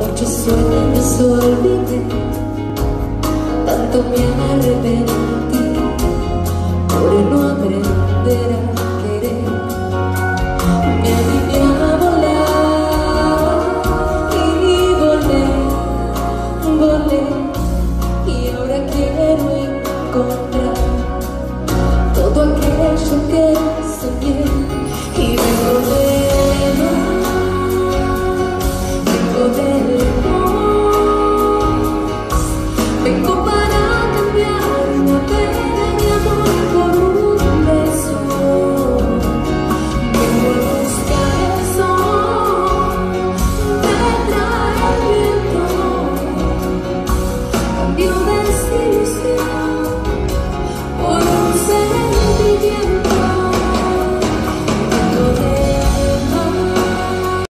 Ocho sueños olvidé, tanto me arrepentí, por no aprender a querer. Me animé a volar y volé, volé, y ahora quiero encontrar todo aquello que